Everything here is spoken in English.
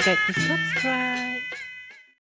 forget to subscribe.